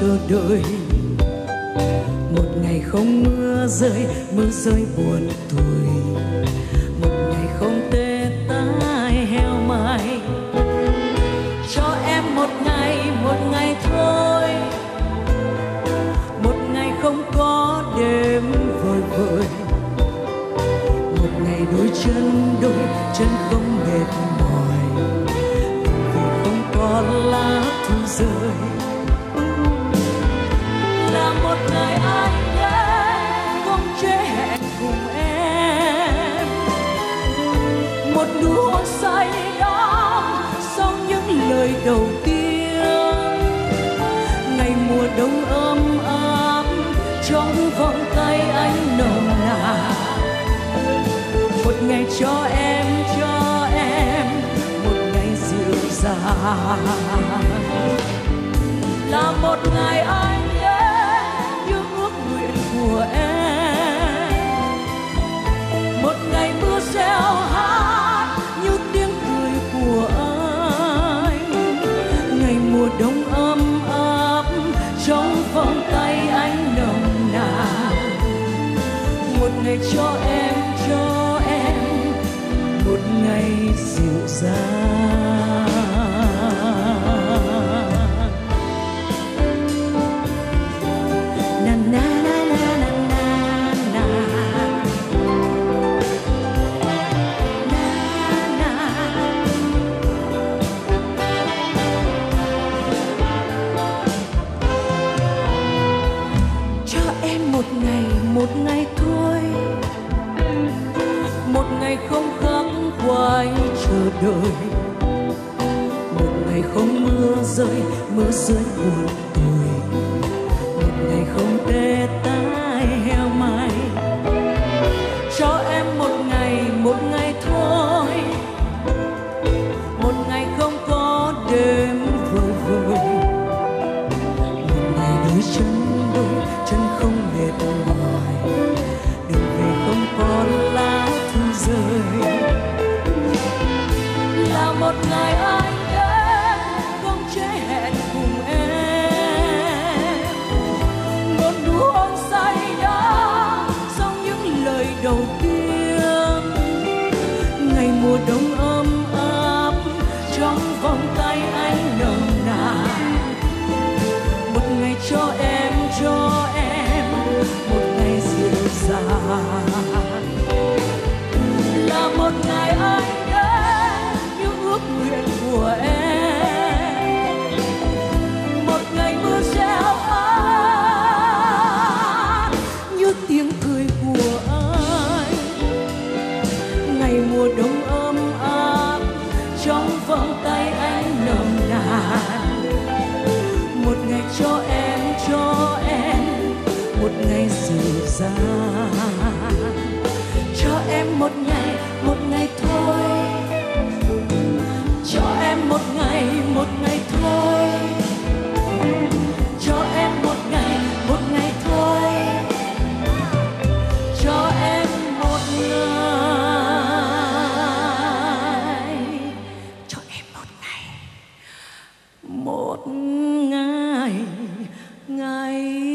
chờ đợi. Một ngày không mưa rơi mưa rơi buồn tuổi một ngày không tê tái heo mai cho em một ngày một ngày thôi. Một ngày không có đêm vời vợi một ngày đôi chân đôi chân không mệt mỏi. Vì không còn lá thu rơi. Đầu tiên. Ngày mùa đông ấm áp, trong vòng tay anh nồng nàn. Một ngày cho em cho em, một ngày dịu dàng. Là một ngày anh nhớ như ước nguyện của em. Cho em cho em. Một ngày dịu dàng. Một ngày một ngày thôi. Một ngày không khắc khoải chờ đợi. Một ngày không mưa rơi mưa rơi buồn tôi một ngày không tê tái heo mai cho em một ngày một ngày thôi. Một ngày không có đêm. Cho em cho em một ngày dịu dàng. Là một ngày anh đến những ước nguyện của em. Một ngày mưa reo hát như tiếng cười của anh. Ngày mùa đông ấm áp trong vòng dịu dàng cho em một ngày một ngày thôi cho em một ngày một ngày thôi cho em một ngày một ngày thôi cho em một ngày cho em một ngày một ngày ngày